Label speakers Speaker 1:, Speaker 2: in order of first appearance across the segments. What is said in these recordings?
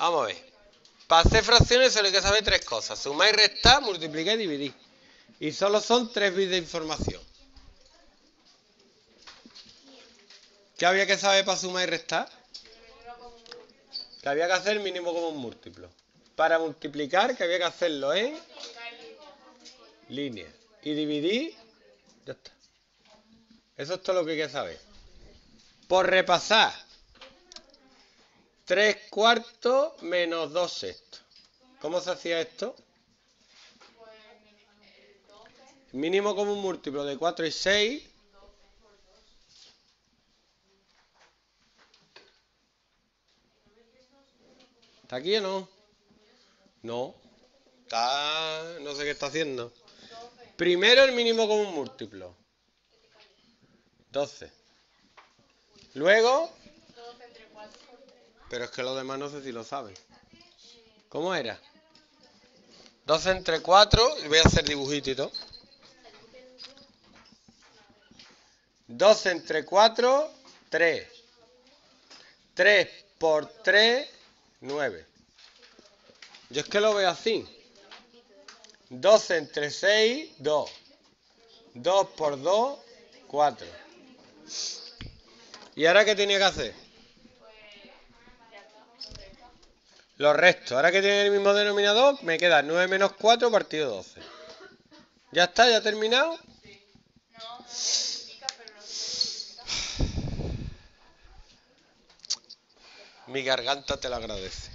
Speaker 1: Vamos a ver. Para hacer fracciones solo hay que saber tres cosas. Sumar y restar, multiplicar y dividir. Y solo son tres bits de información. ¿Qué había que saber para sumar y restar? Que había que hacer mínimo como un múltiplo. Para multiplicar, que había que hacerlo en línea. Y dividir, ya está. Eso es todo lo que hay que saber. Por repasar. 3 cuartos menos 2 sextos. ¿Cómo se hacía esto? Mínimo como un múltiplo de 4 y 6. ¿Está aquí o no? No. Está... no sé qué está haciendo. Primero el mínimo como un múltiplo. 12. Luego... Pero es que los demás no sé si lo saben. ¿Cómo era? 12 entre 4, y voy a hacer dibujito y todo. 12 entre 4, 3. 3 por 3, 9. Yo es que lo veo así. 12 entre 6, 2. 2 por 2, 4. ¿Y ahora qué tenía que hacer? Los restos. Ahora que tiene el mismo denominador, me queda 9 menos 4 partido 12. ¿Ya está? ¿Ya ha terminado? Mi garganta te lo agradece.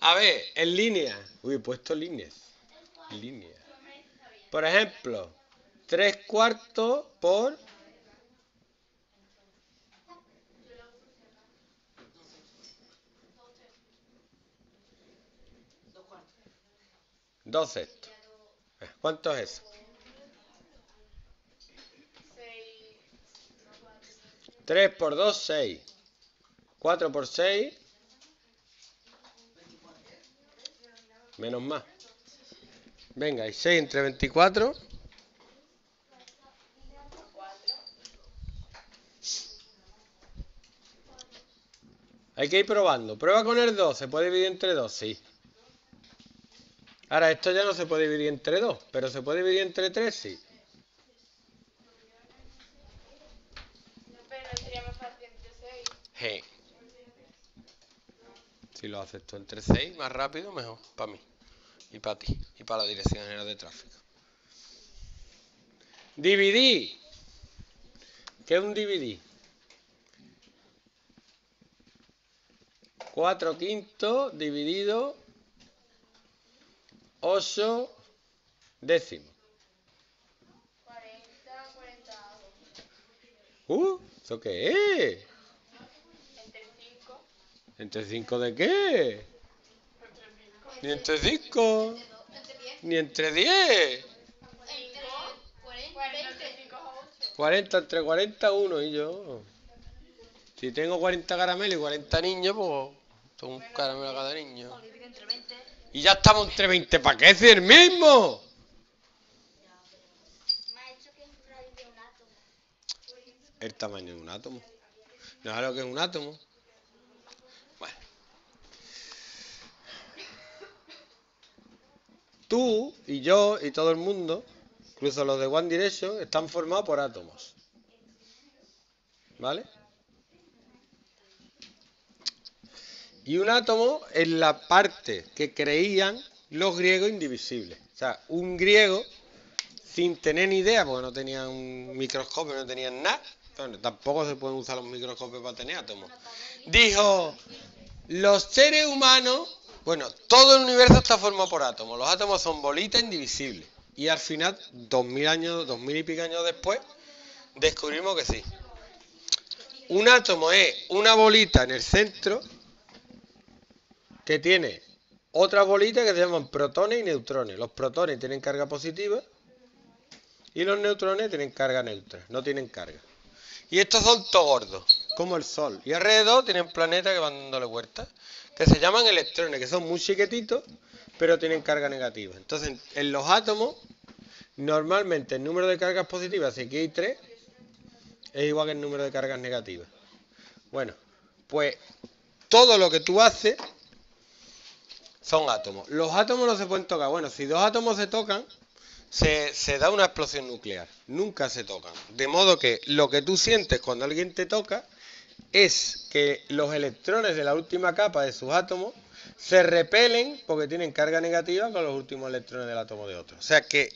Speaker 1: A ver, en línea. Uy, he puesto líneas. Línea. Por ejemplo, 3 cuartos por 2 sextos. ¿Cuánto es eso? 3 por 2, 6. 4 por 6. Menos más. Venga, y 6 entre 24. Hay que ir probando. Prueba con el 2. ¿Se puede dividir entre 2? Sí. Ahora, esto ya no se puede dividir entre 2, pero se puede dividir entre 3, sí.
Speaker 2: Pero sería más fácil entre 6.
Speaker 1: Hey. Si lo haces tú entre 6, más rápido, mejor. Para mí. Y para ti. Y para la Dirección General de Tráfico. Dividir. ¿Qué es un dividir? 4 quintos dividido 8 décimos.
Speaker 2: 40, 40,
Speaker 1: Uh, ¿eso qué es?
Speaker 2: entre 5.
Speaker 1: ¿Entre 5 de qué? Ni entre 5. Ni entre 10.
Speaker 2: 40, 5 a 8.
Speaker 1: 40 entre 40, 1 y yo. Si tengo 40 caramelos y 40 niños, pues tengo un caramelo a cada niño. Y ya estamos entre 20. ¿Para qué es el mismo? El tamaño de un átomo. ¿No sabes lo que es un átomo? Bueno. Tú y yo y todo el mundo, incluso los de One Direction, están formados por átomos. ¿Vale? Y un átomo es la parte que creían los griegos indivisibles. O sea, un griego, sin tener ni idea, porque no tenían un microscopio, no tenían nada, bueno, tampoco se pueden usar los microscopios para tener átomos, dijo, los seres humanos, bueno, todo el universo está formado por átomos. Los átomos son bolitas indivisibles. Y al final, dos mil años, dos mil y pico años después, descubrimos que sí. Un átomo es una bolita en el centro que tiene otras bolitas que se llaman protones y neutrones. Los protones tienen carga positiva y los neutrones tienen carga neutra, no tienen carga. Y estos son todos gordos, como el Sol. Y alrededor tienen planetas que van dándole vueltas, que se llaman electrones, que son muy chiquititos, pero tienen carga negativa. Entonces, en los átomos, normalmente el número de cargas positivas, si aquí hay 3, es igual que el número de cargas negativas. Bueno, Pues todo lo que tú haces son átomos. Los átomos no se pueden tocar. Bueno, si dos átomos se tocan, se, se da una explosión nuclear. Nunca se tocan. De modo que lo que tú sientes cuando alguien te toca es que los electrones de la última capa de sus átomos se repelen porque tienen carga negativa con los últimos electrones del átomo de otro. O sea que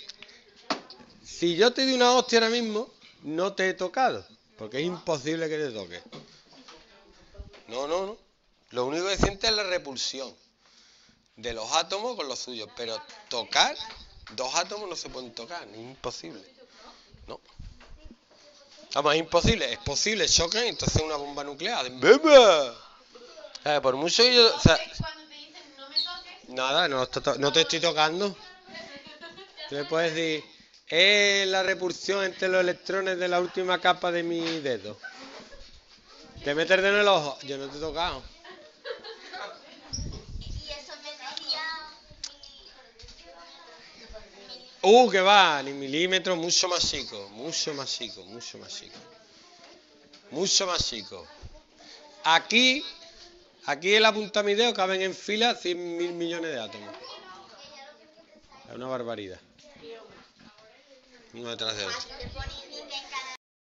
Speaker 1: si yo te doy una hostia ahora mismo, no te he tocado, porque es imposible que te toque. No, no, no. Lo único que sientes es la repulsión de los átomos con los suyos, pero tocar, dos átomos no se pueden tocar, es imposible. No. Vamos, es imposible, es posible, chocan entonces una bomba nuclear. ¡Beba! Por mucho que yo. O sea, nada, no, no te estoy tocando. Me puedes decir, es la repulsión entre los electrones de la última capa de mi dedo. Te metes dedo en el ojo. Yo no te he tocado. Uh, que va, ni milímetros, mucho más chico, mucho más chico, mucho más chico. Mucho más chico. Aquí, aquí en la punta de mi caben en fila 100 mil millones de átomos. Es una barbaridad. Uno detrás de otro.